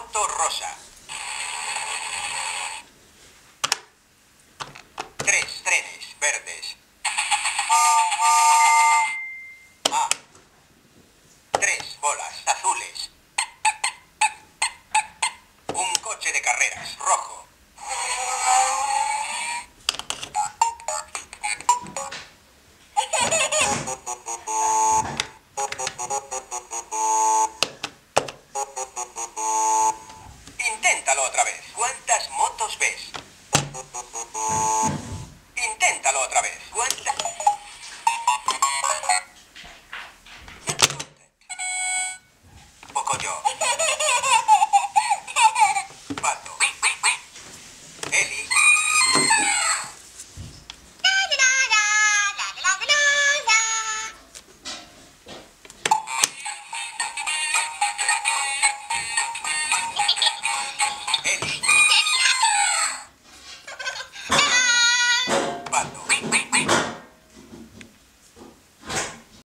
Otto Rosa. 5秒。